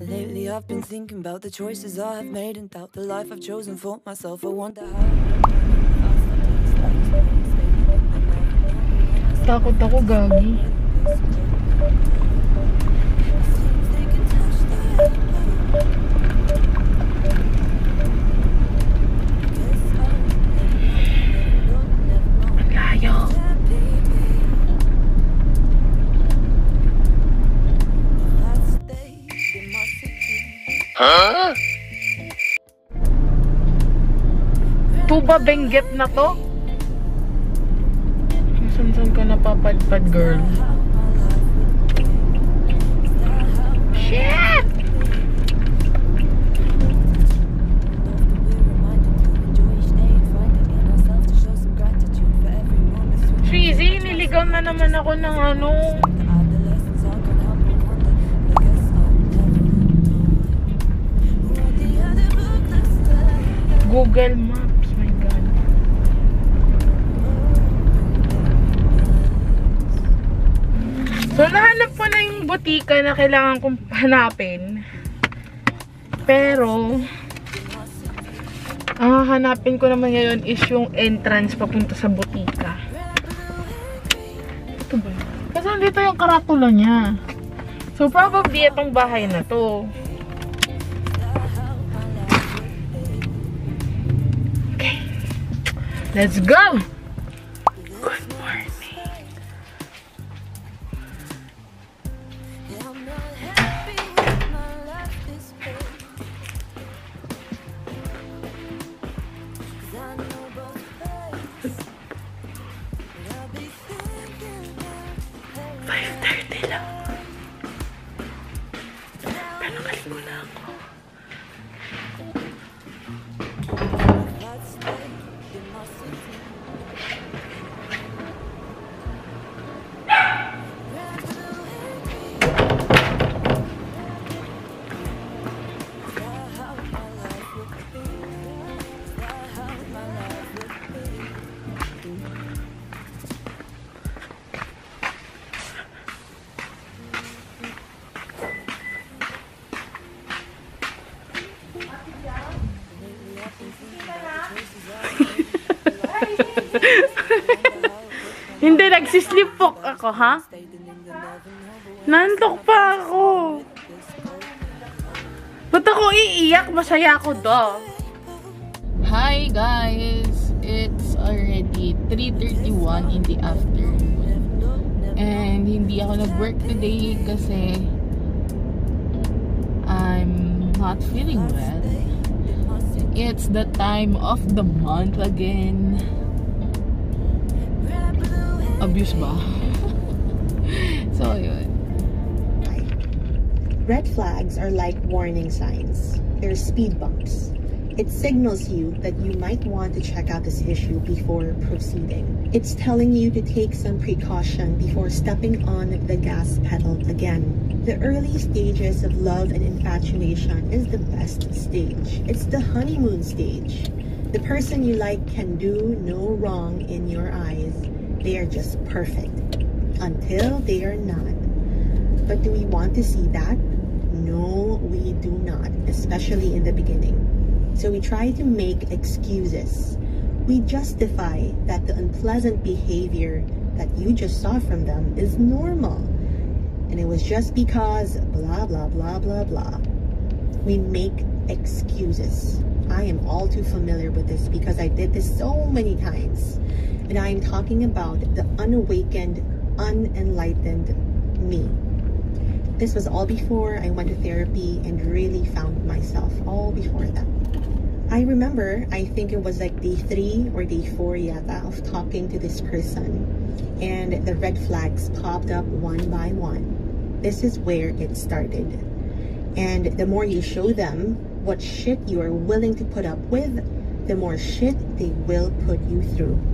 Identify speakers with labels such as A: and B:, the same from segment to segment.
A: Lately I've been thinking about the choices I have made and doubt the life I've chosen for myself. I wonder how.
B: Takot ako, gagi. Tuba Benguet na to? Saan-saan ka napapadpad, girl? Shit! Cheesy, niligaw na naman ako ng ano. Google Maps, my God. So, nahanap ko na yung butika na kailangan kong hanapin. Pero, ang hanapin ko naman ngayon is yung entrance papunta sa butika. Ito ba? Kasi dito yung karatula niya. So, probably itong bahay na to. Let's go! Good morning. Five thirty lang. Pero kaligo na ako. Hindi, nagsisleepwalk ako, ha? Nantok pa ako. Ba't ako iiyak? Masaya ako do. Hi guys! It's already 3.31 in the afternoon. And hindi ako nag-work today kasi I'm not feeling well. It's the time of the month again. Abuse ba? so, yun.
C: Red flags are like warning signs. They're speed bumps. It signals you that you might want to check out this issue before proceeding. It's telling you to take some precaution before stepping on the gas pedal again. The early stages of love and infatuation is the best stage. It's the honeymoon stage. The person you like can do no wrong in your eyes. They are just perfect until they are not. But do we want to see that? No, we do not, especially in the beginning. So we try to make excuses. We justify that the unpleasant behavior that you just saw from them is normal. And it was just because blah, blah, blah, blah, blah. We make excuses. I am all too familiar with this because I did this so many times. And I am talking about the unawakened, unenlightened me. This was all before I went to therapy and really found myself, all before that. I remember, I think it was like day three or day four yata of talking to this person and the red flags popped up one by one. This is where it started. And the more you show them what shit you are willing to put up with, the more shit they will put you through.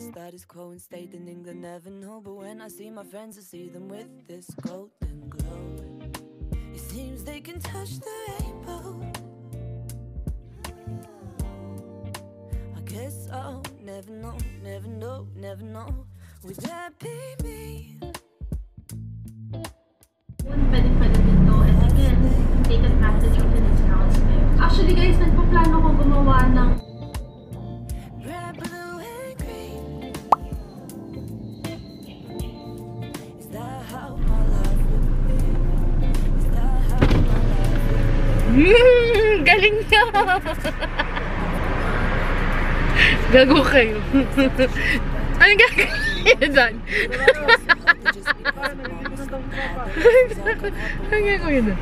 A: status quo and stayed in England, never know. But when I see my friends, I see them with this golden glow. It seems they can touch the rainbow. I guess I'll never know, never know, never know. Would that be me?
D: to. The. Actually guys, nagpaplano ko gumawa ng
B: Mmm, galing niya. Gago kayo. Anong gagawin
A: doon?
B: Anong gagawin
A: doon?